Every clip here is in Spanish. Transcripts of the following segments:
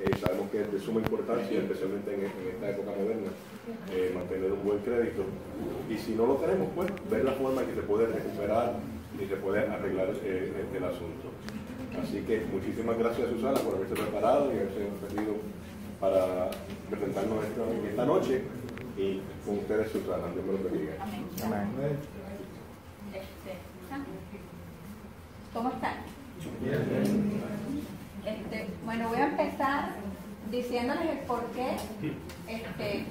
Eh, sabemos que es de suma importancia, especialmente en, esta época moderna, eh, mantener un buen crédito. Y si no lo tenemos, pues ver la forma que se puede recuperar y se puede arreglar eh, el asunto. Así que muchísimas gracias Susana por haberse preparado y haberse ofrecido para presentarnos en esta noche y con ustedes Susana, Dios me lo bendiga. Amén. Este, ¿Cómo están? Este, bueno, voy a empezar diciéndoles el por qué este,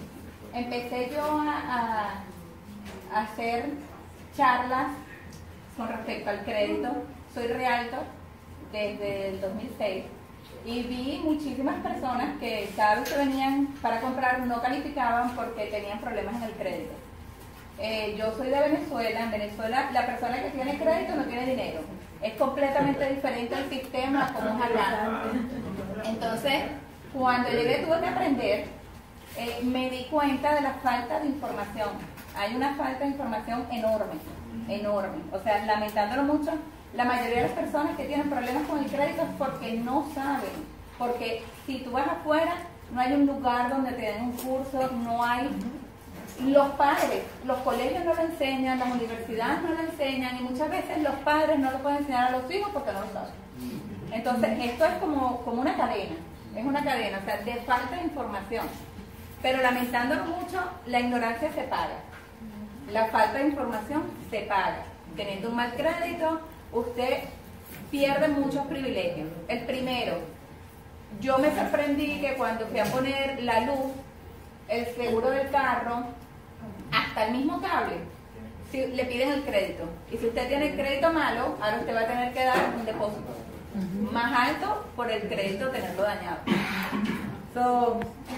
empecé yo a, a, hacer charlas con respecto al crédito. Soy realtor desde el 2006 y vi muchísimas personas que cada vez que venían para comprar no calificaban porque tenían problemas en el crédito. Eh, yo soy de Venezuela, en Venezuela la persona que tiene crédito no tiene dinero. Es completamente diferente el sistema como es acá. Entonces, cuando llegué tuve que aprender, eh, me di cuenta de la falta de información. Hay una falta de información enorme, enorme. O sea, lamentándolo mucho, la mayoría de las personas que tienen problemas con el crédito es porque no saben. Porque si tú vas afuera, no hay un lugar donde te den un curso, no hay los padres, los colegios no lo enseñan, las universidades no lo enseñan y muchas veces los padres no lo pueden enseñar a los hijos porque no lo saben. Entonces, esto es como, como una cadena, es una cadena, o sea, de falta de información. Pero lamentándolo mucho, la ignorancia se paga. La falta de información se paga. Teniendo un mal crédito, usted pierde muchos privilegios. El primero, yo me sorprendí que cuando fui a poner la luz, el seguro del carro, hasta el mismo cable, si le piden el crédito. Y si usted tiene el crédito malo, ahora usted va a tener que dar un depósito más alto por el crédito tenerlo dañado.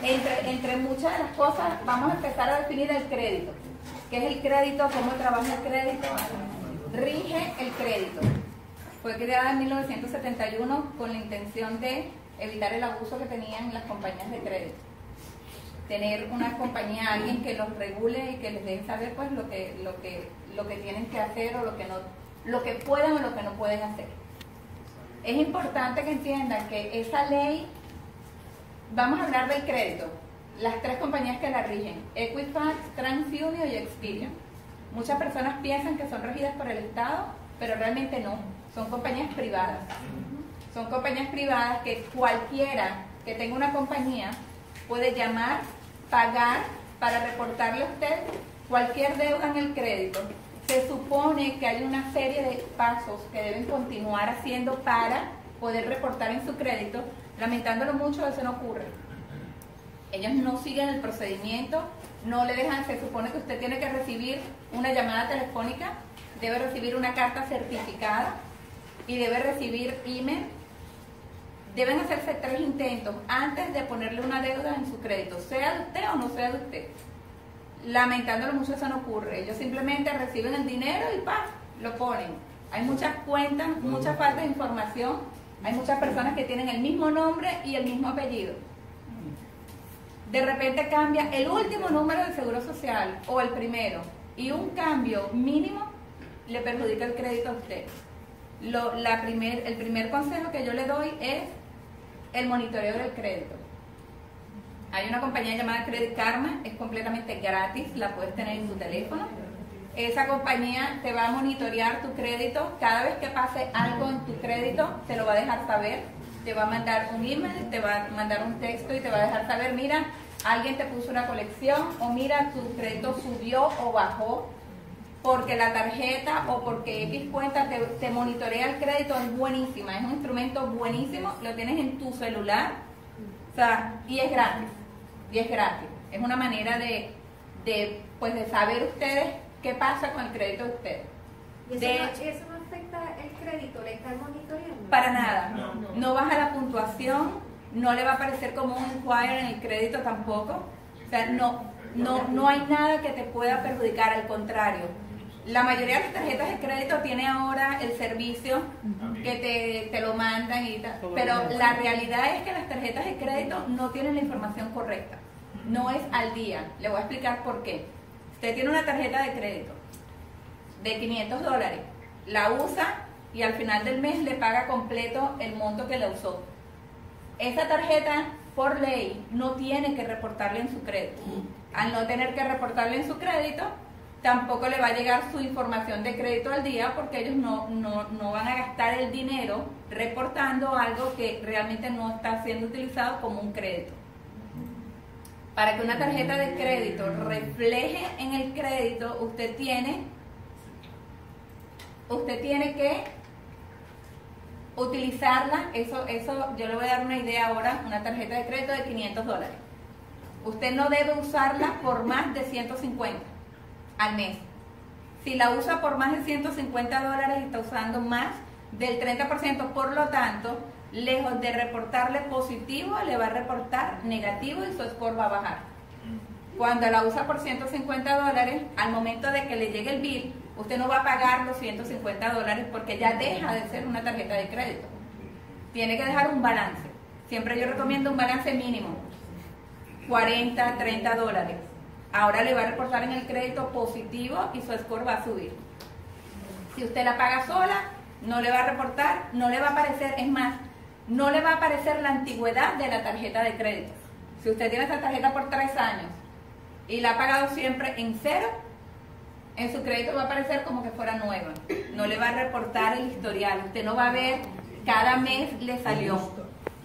entre, entre muchas de las cosas, vamos a empezar a definir el crédito. ¿Qué es el crédito? ¿Cómo trabaja el crédito? Rige el crédito. Fue creada en 1971 con la intención de evitar el abuso que tenían las compañías de crédito tener una compañía, alguien que los regule y que les deje saber pues lo que, lo que, lo que tienen que hacer o lo que no, lo que pueden o lo que no pueden hacer. Es importante que entiendan que esa ley, vamos a hablar del crédito, las tres compañías que la rigen, Equifax, TransUnion y Experian. Muchas personas piensan que son regidas por el Estado, pero realmente no, son compañías privadas. Son compañías privadas que cualquiera que tenga una compañía puede llamar pagar para reportarle a usted cualquier deuda en el crédito. Se supone que hay una serie de pasos que deben continuar haciendo para poder reportar en su crédito. Lamentándolo mucho, eso no ocurre. Ellos no siguen el procedimiento, no le dejan, se supone que usted tiene que recibir una llamada telefónica, debe recibir una carta certificada y debe recibir email deben hacerse tres intentos antes de ponerle una deuda en su crédito, sea de usted o no sea de usted. Lamentándolo mucho eso no ocurre. Ellos simplemente reciben el dinero y pa, lo ponen. Hay muchas cuentas, mucha falta de información. Hay muchas personas que tienen el mismo nombre y el mismo apellido. De repente cambia el último número del seguro social o el primero y un cambio mínimo le perjudica el crédito a usted. Lo, la primer, el primer consejo que yo le doy es el monitoreo del crédito. Hay una compañía llamada Credit Karma, es completamente gratis, la puedes tener en tu teléfono. Esa compañía te va a monitorear tu crédito, cada vez que pase algo en tu crédito, te lo va a dejar saber, te va a mandar un email, te va a mandar un texto y te va a dejar saber, mira, alguien te puso una colección o mira, tu crédito subió o bajó porque la tarjeta o porque X cuenta te, monitorea el crédito es buenísima, es un instrumento buenísimo, lo tienes en tu celular, o sea, y es gratis, y es gratis. Es una manera de, de, pues de saber ustedes qué pasa con el crédito de ustedes. ¿Y eso, no, afecta el crédito? ¿Le están monitoreando? Para nada, no, baja la puntuación, no le va a aparecer como un inquire en el crédito tampoco, o sea, no, no, no hay nada que te pueda perjudicar, al contrario la mayoría de las tarjetas de crédito tiene ahora el servicio que te, lo mandan y tal, pero la realidad es que las tarjetas de crédito no tienen la información correcta, no es al día. Le voy a explicar por qué. Usted tiene una tarjeta de crédito de 500 dólares, la usa y al final del mes le paga completo el monto que le usó. Esa tarjeta por ley, no tiene que reportarle en su crédito. Al no tener que reportarle en su crédito, tampoco le va a llegar su información de crédito al día porque ellos no, no, no, van a gastar el dinero reportando algo que realmente no está siendo utilizado como un crédito. Para que una tarjeta de crédito refleje en el crédito, usted tiene, usted tiene que utilizarla, eso, eso, yo le voy a dar una idea ahora, una tarjeta de crédito de 500 dólares. Usted no debe usarla por más de 150 al mes. Si la usa por más de 150 dólares, está usando más del 30%, por lo tanto, lejos de reportarle positivo, le va a reportar negativo y su score va a bajar. Cuando la usa por 150 dólares, al momento de que le llegue el bill, usted no va a pagar los 150 dólares porque ya deja de ser una tarjeta de crédito. Tiene que dejar un balance. Siempre yo recomiendo un balance mínimo, 40, 30 dólares. Ahora le va a reportar en el crédito positivo y su score va a subir. Si usted la paga sola, no le va a reportar, no le va a aparecer, es más, no le va a aparecer la antigüedad de la tarjeta de crédito. Si usted tiene esa tarjeta por tres años y la ha pagado siempre en cero, en su crédito va a aparecer como que fuera nueva. No le va a reportar el historial. Usted no va a ver cada mes le salió.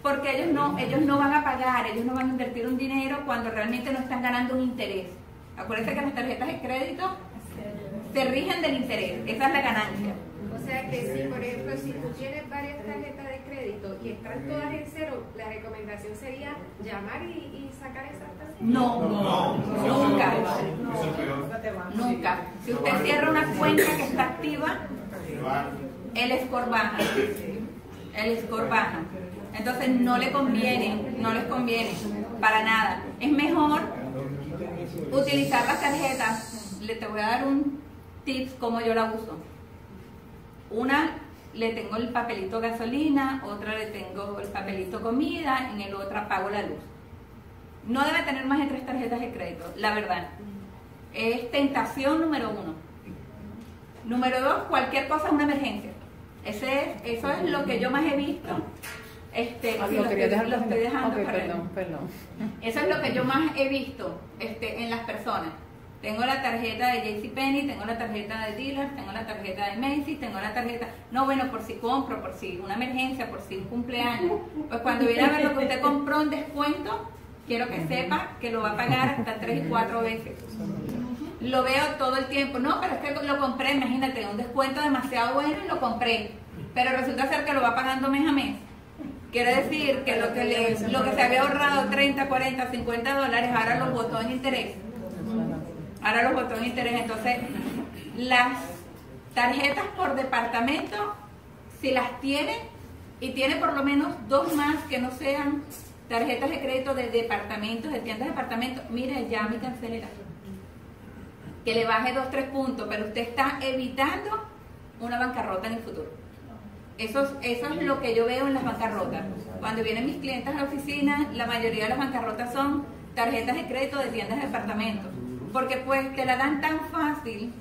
Porque ellos no, ellos no van a pagar, ellos no van a invertir un dinero cuando realmente no están ganando un interés. Acuérdense que las tarjetas de crédito se rigen del interés. Esa es la ganancia. O sea que si, por ejemplo, si tú tienes varias tarjetas de crédito y están todas en cero, la recomendación sería llamar y, sacar esas tarjetas. No, no, nunca. Nunca. Si usted cierra una cuenta que está activa, el score baja. El score baja. Entonces no le conviene, no les conviene para nada. Es mejor utilizar las tarjetas. Le te voy a dar un tips como yo la uso. Una le tengo el papelito gasolina, otra le tengo el papelito comida, en el otro pago la luz. No debe tener más de tres tarjetas de crédito, la verdad. Es tentación número uno. Número dos, cualquier cosa es una emergencia. Ese es, eso es lo que yo más he visto. Este, ah, lo, estoy, dejando perdón, perdón. Eso es lo que yo más he visto este, en las personas. Tengo la tarjeta de JCPenney, tengo la tarjeta de dealer, tengo la tarjeta de Macy's, tengo la tarjeta, no bueno, por si compro, por si una emergencia, por si un cumpleaños. Pues cuando viene a ver lo que usted compró en descuento, quiero que sepa que lo va a pagar hasta tres y cuatro veces. Lo veo todo el tiempo, no, pero es que lo compré, imagínate, un descuento demasiado bueno y lo compré, pero resulta ser que lo va pagando mes a mes. Quiere decir que lo que, le, lo que se había ahorrado 30, 40, 50 dólares, ahora lo botó en interés Ahora los botones de interés. Entonces, las tarjetas por departamento, si las tiene y tiene por lo menos dos más que no sean tarjetas de crédito de departamentos, de tiendas de departamentos, mire, ya mi cancela. Que le baje dos, tres puntos, pero usted está evitando una bancarrota en el futuro. Eso, eso es lo que yo veo en las bancarrotas. Cuando vienen mis clientes a la oficina, la mayoría de las bancarrotas son tarjetas de crédito de tiendas de departamentos. Porque pues te la dan tan fácil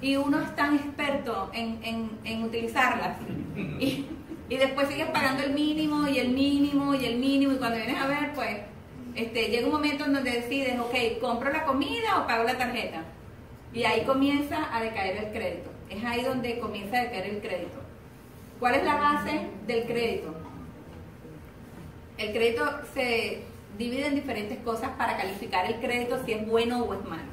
y uno es tan experto en, utilizarlas. Y, después sigues pagando el mínimo y el mínimo y el mínimo. Y cuando vienes a ver pues este, llega un momento en donde decides, ok, compro la comida o pago la tarjeta y ahí comienza a decaer el crédito, es ahí donde comienza a decaer el crédito. ¿Cuál es la base del crédito? El crédito se divide en diferentes cosas para calificar el crédito si es bueno o es malo.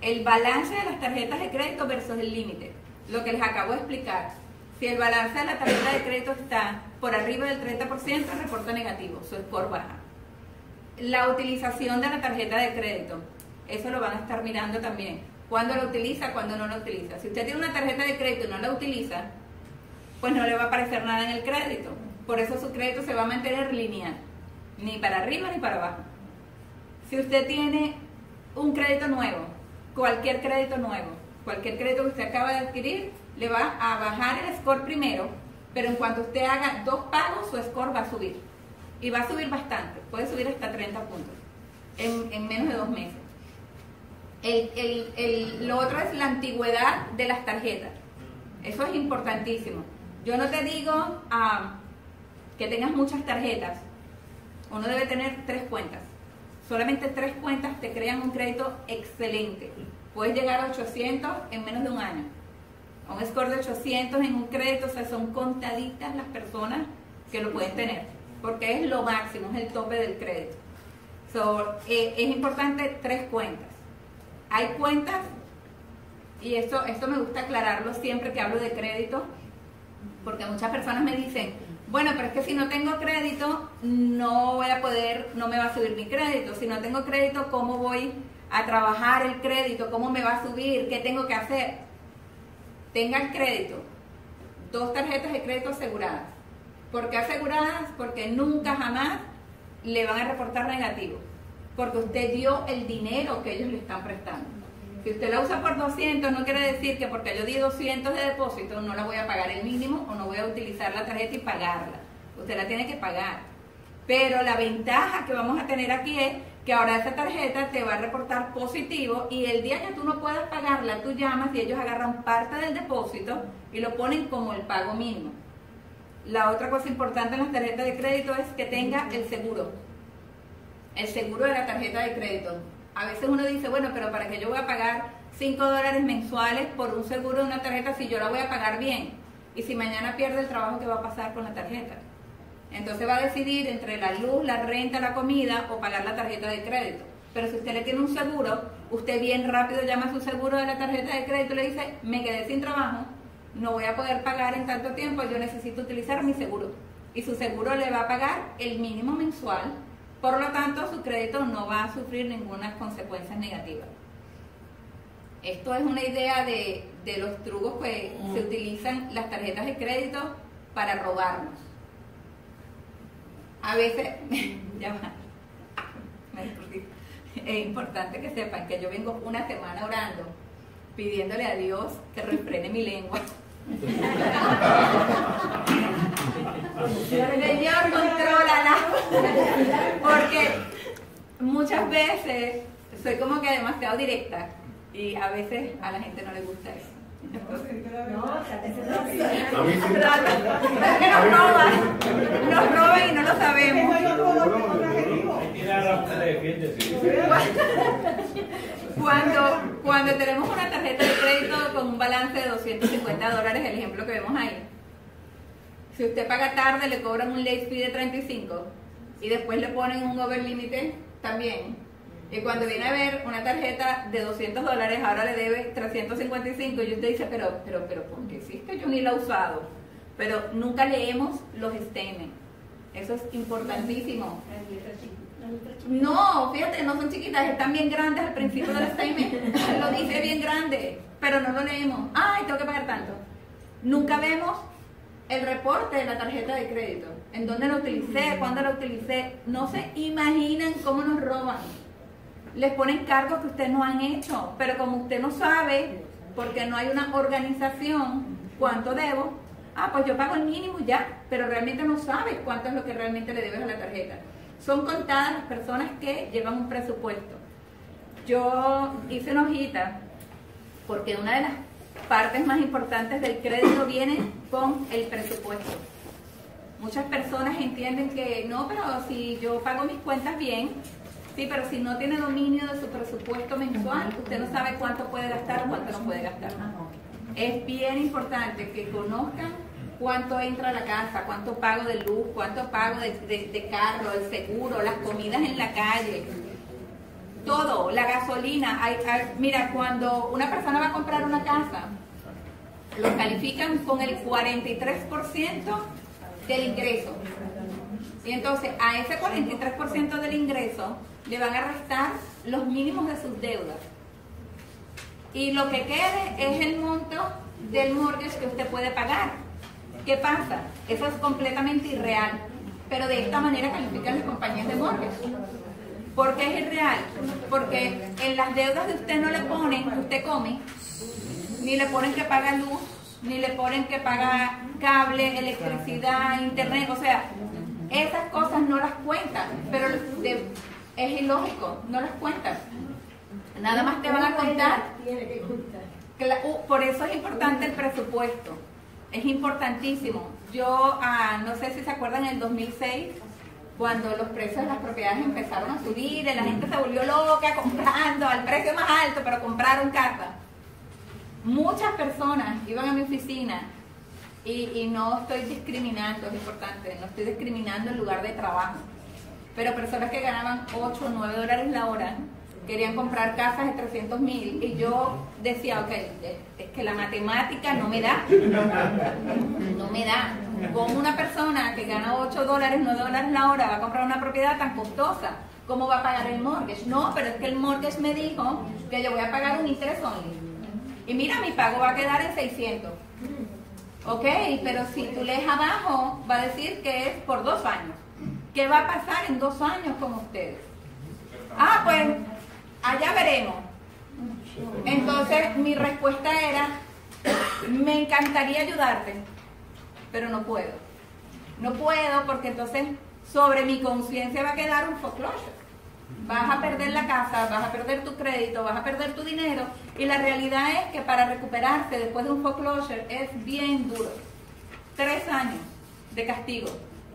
El balance de las tarjetas de crédito versus el límite, lo que les acabo de explicar. Si el balance de la tarjeta de crédito está por arriba del 30%, reporta negativo, su score baja. La utilización de la tarjeta de crédito, eso lo van a estar mirando también. ¿Cuándo la utiliza? ¿Cuándo no la utiliza? Si usted tiene una tarjeta de crédito y no la utiliza, pues no le va a aparecer nada en el crédito. Por eso su crédito se va a mantener lineal ni para arriba ni para abajo. Si usted tiene un crédito nuevo, cualquier crédito nuevo, cualquier crédito que usted acaba de adquirir, le va a bajar el score primero, pero en cuanto usted haga dos pagos, su score va a subir. Y va a subir bastante, puede subir hasta 30 puntos en, menos de dos meses. lo otro es la antigüedad de las tarjetas. Eso es importantísimo. Yo no te digo ah, que tengas muchas tarjetas, Uno debe tener tres cuentas. Solamente tres cuentas te crean un crédito excelente. Puedes llegar a 800 en menos de un año. A un score de 800 en un crédito, o sea, son contaditas las personas que lo pueden tener, porque es lo máximo, es el tope del crédito. Eh, es importante tres cuentas. Hay cuentas, y esto, esto me gusta aclararlo siempre que hablo de crédito, porque muchas personas me dicen, bueno, pero es que si no tengo crédito, no voy a poder, no me va a subir mi crédito. Si no tengo crédito, ¿cómo voy a trabajar el crédito? ¿Cómo me va a subir? ¿Qué tengo que hacer? Tenga el crédito, dos tarjetas de crédito aseguradas. ¿Por qué aseguradas? Porque nunca jamás le van a reportar negativo. Porque usted dio el dinero que ellos le están prestando. Si usted la usa por 200, no quiere decir que porque yo di 200 de depósito no la voy a pagar el mínimo o no voy a utilizar la tarjeta y pagarla. Usted la tiene que pagar. Pero la ventaja que vamos a tener aquí es que ahora esa tarjeta te va a reportar positivo y el día que tú no puedas pagarla, tú llamas y ellos agarran parte del depósito y lo ponen como el pago mínimo. La otra cosa importante en las tarjetas de crédito es que tenga el seguro. El seguro de la tarjeta de crédito a veces uno dice, bueno, pero ¿para qué yo voy a pagar 5 dólares mensuales por un seguro de una tarjeta si yo la voy a pagar bien? Y si mañana pierde el trabajo, ¿qué va a pasar con la tarjeta? Entonces va a decidir entre la luz, la renta, la comida o pagar la tarjeta de crédito. Pero si usted le tiene un seguro, usted bien rápido llama a su seguro de la tarjeta de crédito y le dice, me quedé sin trabajo, no voy a poder pagar en tanto tiempo, yo necesito utilizar mi seguro. Y su seguro le va a pagar el mínimo mensual por lo tanto, su crédito no va a sufrir ninguna consecuencia negativa. Esto es una idea de, los trucos que se utilizan las tarjetas de crédito para robarnos. A veces, ya va, es importante que sepan que yo vengo una semana orando, pidiéndole a Dios que refrene mi lengua. Señor, contrólala. Porque muchas veces soy como que demasiado directa y a veces a la gente no le gusta eso. No, que nos roban, nos roban y no lo sabemos. Cuando, cuando tenemos una tarjeta de crédito con un balance de 250 dólares, el ejemplo que vemos ahí, si usted paga tarde, le cobran un late fee de 35 y después le ponen un over límite también. Y cuando viene a ver una tarjeta de 200 dólares, ahora le debe 355 y usted dice, pero, pero, pero, ¿por qué existe? Yo ni lo he usado. Pero nunca leemos los statements. Eso es importantísimo. No, fíjate, no son chiquitas, están bien grandes al principio del statement. Lo dice bien grande, pero no lo leemos. Ay, tengo que pagar tanto. Nunca vemos el reporte de la tarjeta de crédito, en dónde lo utilicé, cuándo lo utilicé, no se imaginan cómo nos roban. Les ponen cargos que ustedes no han hecho, pero como usted no sabe, porque no hay una organización, cuánto debo, ah, pues yo pago el mínimo ya, pero realmente no sabe cuánto es lo que realmente le debes a la tarjeta. Son contadas las personas que llevan un presupuesto. Yo hice una hojita porque una de las partes más importantes del crédito vienen con el presupuesto. Muchas personas entienden que no, pero si yo pago mis cuentas bien, sí, pero si no tiene dominio de su presupuesto mensual, usted no sabe cuánto puede gastar o cuánto no puede gastar. Es bien importante que conozcan cuánto entra a la casa, cuánto pago de luz, cuánto pago de, carro, el seguro, las comidas en la calle, todo, la gasolina. mira, cuando una persona va a comprar una casa, lo califican con el 43% del ingreso. Y entonces a ese 43% del ingreso le van a restar los mínimos de sus deudas. Y lo que quede es el monto del mortgage que usted puede pagar. ¿Qué pasa? Eso es completamente irreal. Pero de esta manera califican las compañías de mortgage. ¿Por qué es irreal? Porque en las deudas de usted no le ponen que usted come, ni le ponen que paga luz, ni le ponen que paga cable, electricidad, internet, o sea, esas cosas no las cuentan, pero es ilógico, no las cuentan. Nada más te van a contar. Uh, por eso es importante el presupuesto, es importantísimo. Yo, ah, no sé si se acuerdan, en el 2006 cuando los precios de las propiedades empezaron a subir, la gente se volvió loca comprando al precio más alto, pero compraron casa. Muchas personas iban a mi oficina y, y no estoy discriminando, es importante, no estoy discriminando el lugar de trabajo, pero personas que ganaban 8 o 9 dólares la hora querían comprar casas de 300 mil y yo decía, ok, es que la matemática no me da, no me da. ¿Cómo una persona que gana 8 dólares, 9 dólares la hora va a comprar una propiedad tan costosa? ¿Cómo va a pagar el mortgage? No, pero es que el mortgage me dijo que yo voy a pagar un interés only. Y mira, mi pago va a quedar en 600. Ok, pero si tú lees abajo, va a decir que es por dos años. ¿Qué va a pasar en dos años con ustedes? Ah, pues allá veremos. Entonces mi respuesta era, me encantaría ayudarte, pero no puedo. No puedo porque entonces sobre mi conciencia va a quedar un foreclosure. Vas a perder la casa, vas a perder tu crédito, vas a perder tu dinero y la realidad es que para recuperarse después de un foreclosure es bien duro. Tres años de castigo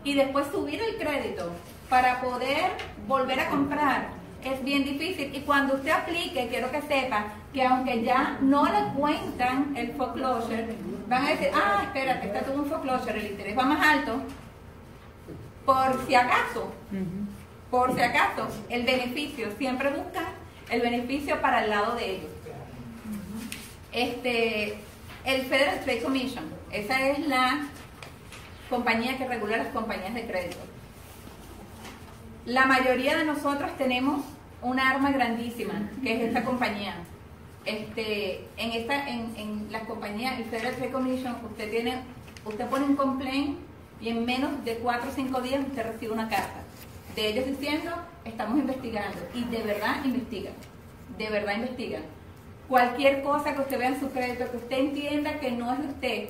y después subir el crédito para poder volver a comprar es bien difícil. Y cuando usted aplique, quiero que sepa que aunque ya no le cuentan el foreclosure, van a decir, ah, espérate, está tuvo un foreclosure, el interés va más alto, por si acaso, por si acaso, el beneficio, siempre busca el beneficio para el lado de ellos. Este, el Federal Trade Commission, esa es la compañía que regula las compañías de crédito. La mayoría de nosotros tenemos una arma grandísima, que es esta compañía. Este, en esta, en, en las compañías, el Federal Trade Commission, usted tiene, usted pone un complaint y en menos de 4 o 5 días usted recibe una carta de ellos diciendo, estamos investigando. Y de verdad investigan, de verdad investigan. Cualquier cosa que usted vea en su crédito, que usted entienda que no es de usted.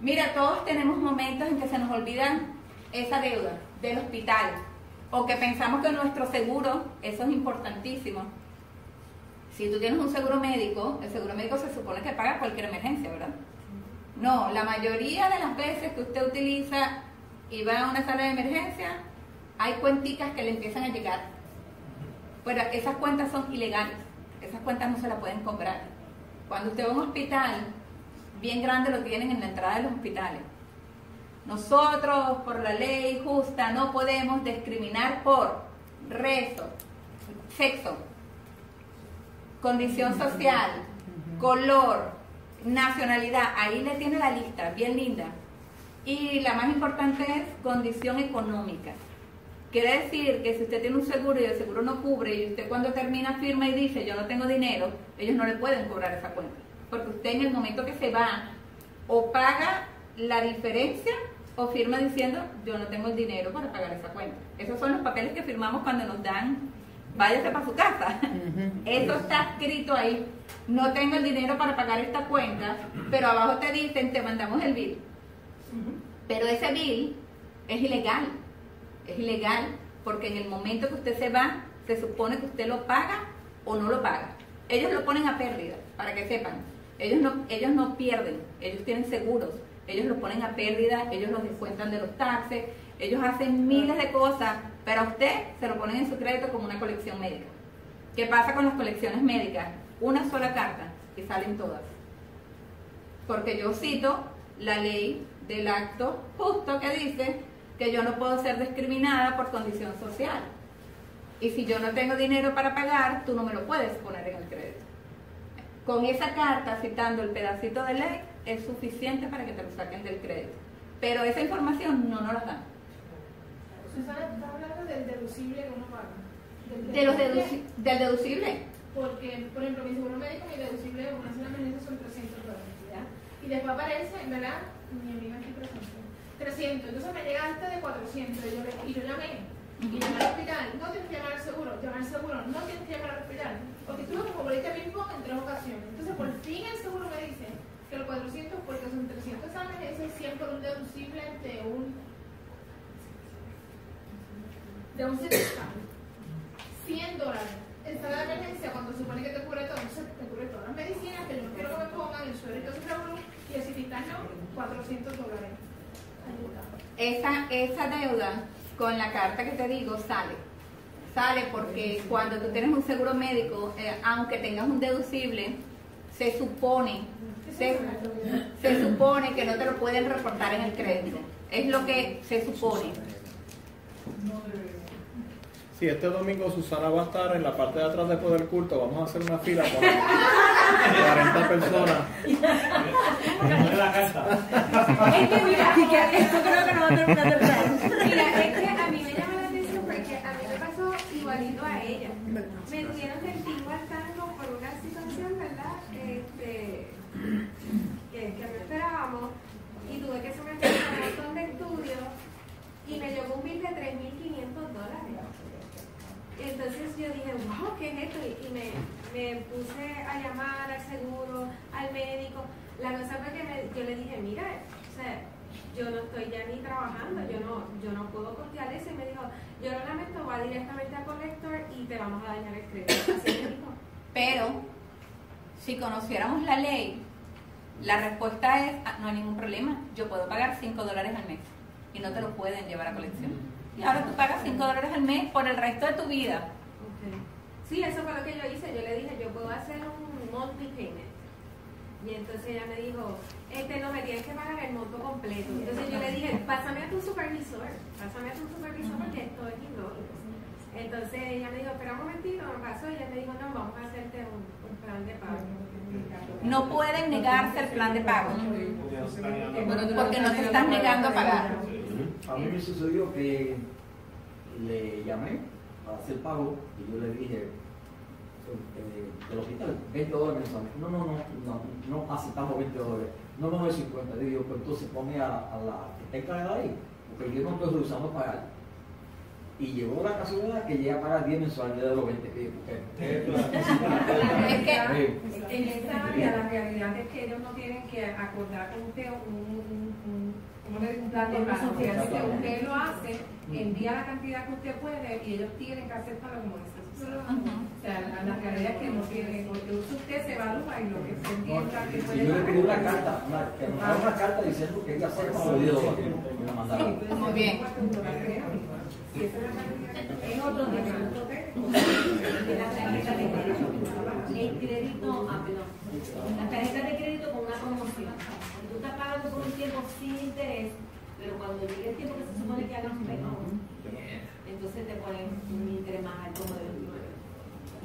Mira, todos tenemos momentos en que se nos olvidan esa deuda del hospital, o que pensamos que nuestro seguro, eso es importantísimo. Si tú tienes un seguro médico, el seguro médico se supone que paga cualquier emergencia, ¿verdad? No, la mayoría de las veces que usted utiliza y va a una sala de emergencia, hay cuenticas que le empiezan a llegar. Pero esas cuentas son ilegales, esas cuentas no se las pueden cobrar. Cuando usted va a un hospital, bien grande lo tienen en la entrada de los hospitales nosotros, por la ley justa, no podemos discriminar por rezo, sexo, condición social, color, nacionalidad. Ahí le tiene la lista, bien linda. Y la más importante es condición económica. Quiere decir que si usted tiene un seguro y el seguro no cubre y usted cuando termina firma y dice yo no tengo dinero, ellos no le pueden cobrar esa cuenta. Porque usted en el momento que se va o paga la diferencia o firma diciendo yo no tengo el dinero para pagar esa cuenta. Esos son los papeles que firmamos cuando nos dan váyase para su casa. Eso está escrito ahí. No tengo el dinero para pagar esta cuenta, pero abajo te dicen te mandamos el bill. Pero ese bill es ilegal. Es ilegal porque en el momento que usted se va, se supone que usted lo paga o no lo paga. Ellos lo ponen a pérdida, para que sepan. Ellos no, ellos no pierden, ellos tienen seguros ellos lo ponen a pérdida, ellos los descuentan de los taxes, ellos hacen miles de cosas, pero a usted se lo ponen en su crédito como una colección médica. ¿Qué pasa con las colecciones médicas? Una sola carta y salen todas. Porque yo cito la ley del acto justo que dice que yo no puedo ser discriminada por condición social. Y si yo no tengo dinero para pagar, tú no me lo puedes poner en el crédito. Con esa carta citando el pedacito de ley, es suficiente para que te lo saquen del crédito. Pero esa información no nos la dan. Susana, está hablando del deducible que uno paga. Del, de los del deducible. Porque, por ejemplo, mi seguro médico, mi deducible de una sola emergencia son 300 dólares. ¿ya? Y después aparece, ¿verdad? Mi amiga aquí presente. 300. Entonces me llega este de 400 y yo, y yo llamé. Y llamé al hospital. No tienes que llamar al seguro. Llamar al seguro. No tienes que llamar al hospital. Porque estuve como por este mismo en tres ocasiones. Entonces, por fin el seguro me dice que los 400 porque son 300 años es siempre un deducible de un de un 100 dólares el de emergencia cuando supone que te cubre todo te cubre todas las medicinas que yo no quiero que me pongan el suelo y todo y el cititano 400 dólares esa, esa deuda con la carta que te digo sale. Sale porque cuando tú tienes un seguro médico, eh, aunque tengas un deducible, se supone, se, se supone que no te lo pueden reportar en el crédito. Es lo que se supone. Sí, este domingo Susana va a estar en la parte de atrás después del culto. Vamos a hacer una fila con 40 personas. Es que mira, Esto creo que no va a terminar de verdad. Mira, es que a mí me llama la atención porque a mí me pasó igualito a ella. Me dieron el tingo al tango por una situación, ¿verdad? Este, que, que no esperábamos y tuve que someter un montón de estudios y me llegó un bill de 3.500 dólares. Entonces yo dije, wow, ¿qué es esto? Y y me, me puse a llamar al seguro, al médico. La cosa fue que me- yo le dije, mira, o sea, yo no estoy ya ni trabajando, yo no, yo no puedo costear eso. Y me dijo, yo lo lamento, va directamente a Collector y te vamos a dañar el crédito. Así me dijo. Pero, si conociéramos la ley, la respuesta es, "Ah, no hay ningún problema, yo puedo pagar 5 dólares al mes y no te lo pueden llevar a colección. Y ahora tú pagas 5 dólares al mes por el resto de tu vida. Sí, eso fue lo que yo hice. Yo le dije, yo puedo hacer un. Y entonces ella me dijo, este no me tienes que pagar el monto completo. Entonces yo le dije, pásame a tu supervisor, pásame a tu supervisor porque esto es ilógico. Entonces ella me dijo, espera un momentito, me pasó y ella me dijo, no, vamos a hacerte un, un plan de pago. No pueden negarse el plan de pago, porque no te estás negando a pagar. A mí me sucedió que le llamé para hacer pago y yo le dije, eh, del hospital, 20 dólares mensuales. No, no, no, no, no aceptamos 20 dólares. No, no, es 50. Le digo, pues entonces ponme a, a la está encargada ahí, porque yo no estoy rehusando pagar. Y llegó la casualidad que llegué a pagar 10 mensuales de los 20 que Es que En esta área la realidad es que ellos no tienen que acordar con usted un, un, un, ¿cómo le digo? un plan de pago. Así que usted lo hace, envía la cantidad que usted puede y ellos tienen que aceptarlo como eso. O sea, la, la realidad es que no tiene, porque usted se evalúa y lo que se entienda que Si puede yo le pedí una carta, una, que me mandara una carta diciendo que ella hacer como 10 dólares. Me mandaron. Muy bien. Es otro tema. de la tarjeta de crédito. El crédito, ah, perdón. La tarjeta de crédito con una promoción. Tú estás pagando por un tiempo sin interés, pero cuando llegue el tiempo que se supone que un pago, entonces te ponen un interés más alto de 29.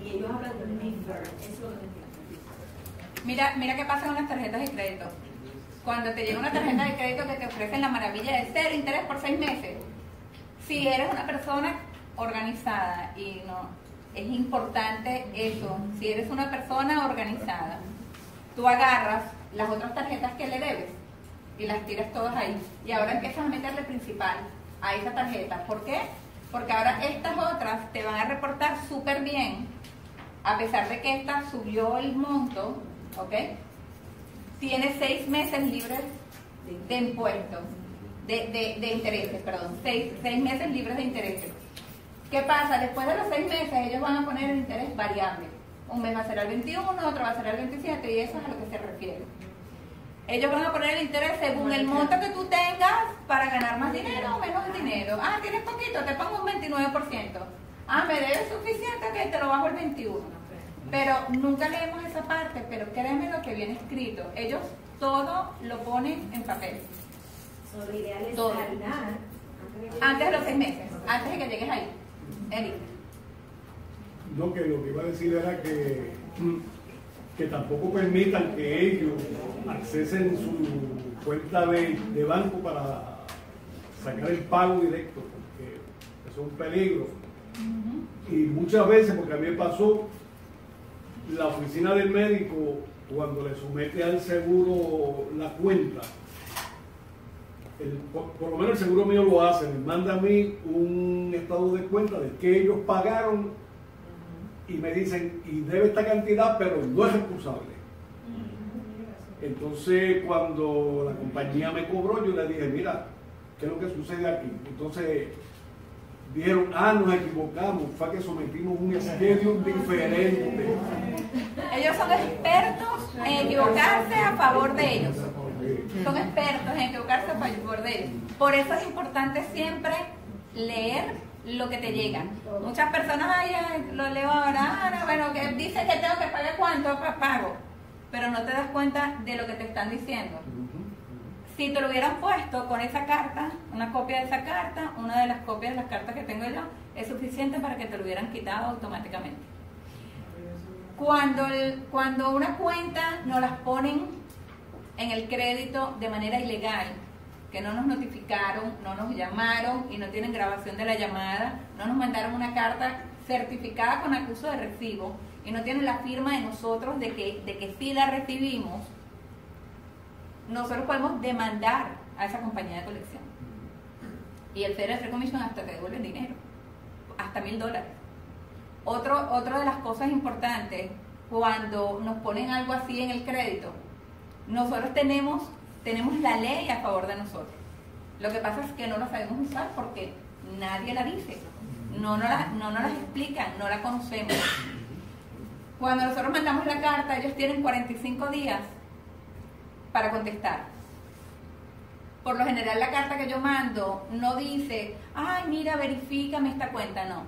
Y ellos hablan de un eso es lo que te. Mira, mira qué pasa con las tarjetas de crédito. Cuando te llega una tarjeta de crédito que te ofrecen la maravilla de cero interés por seis meses, si eres una persona organizada y no, es importante eso, si eres una persona organizada, tú agarras las otras tarjetas que le debes y las tiras todas ahí. Y ahora empiezas a meterle principal a esa tarjeta. ¿Por qué? Porque ahora estas otras te van a reportar súper bien, a pesar de que esta subió el monto, ¿ok? Tiene seis meses libres de impuestos, de, de, de intereses, perdón, seis, seis meses libres de intereses. ¿Qué pasa? Después de los seis meses ellos van a poner el interés variable. Un mes va a ser al 21, otro va a ser al 27 y eso es a lo que se refiere. Ellos van a poner el interés según el monto que tú tengas para ganar más dinero o menos dinero. Ah, tienes poquito, te pongo un 29%. Ah, me debes suficiente, que te lo bajo el 21%. Pero nunca leemos esa parte, pero créeme lo que viene escrito. Ellos todo lo ponen en papel. Todo. Antes de los seis meses, antes de que llegues ahí. Eric. No, que lo que iba a decir era que, que tampoco permitan que ellos accesen su cuenta de, de banco para sacar el pago directo, porque eso es un peligro. Y muchas veces, porque a mí me pasó, la oficina del médico, cuando le somete al seguro la cuenta, por, lo menos el seguro mío lo hace, me manda a mí un estado de cuenta de que ellos pagaron y me dicen, y debe esta cantidad, pero no es responsable. Entonces, cuando la compañía me cobró, yo le dije, mira, ¿qué es lo que sucede aquí? Entonces, dijeron, ah, nos equivocamos, fue que sometimos un schedule diferente. Ellos son expertos en equivocarse a favor de ellos. Son expertos en equivocarse a favor de ellos. Por eso es importante siempre leer lo que te llega. Muchas personas, ay, lo leo ahora, ah, no, bueno, que dice que tengo que pagar cuánto, pago. Pero no te das cuenta de lo que te están diciendo. Si te lo hubieran puesto con esa carta, una copia de esa carta, una de las copias de las cartas que tengo yo, es suficiente para que te lo hubieran quitado automáticamente. Cuando, el- cuando una cuenta nos las ponen en el crédito de manera ilegal, que no nos notificaron, no nos llamaron y no tienen grabación de la llamada, no nos mandaron una carta certificada con acuso de recibo y no tienen la firma de nosotros de que, de que sí la recibimos, nosotros podemos demandar a esa compañía de colección. Y el Federal Trade hasta te devuelve el dinero, hasta mil dólares. Otro, otra de las cosas importantes, cuando nos ponen algo así en el crédito, nosotros tenemos, tenemos la ley a favor de nosotros. Lo que pasa es que no la sabemos usar porque nadie la dice, no nos la, no nos la explican, no la conocemos. Cuando nosotros mandamos la carta, ellos tienen 45 días para contestar. Por lo general la carta que yo mando no dice, ay, mira, verifícame esta cuenta, no.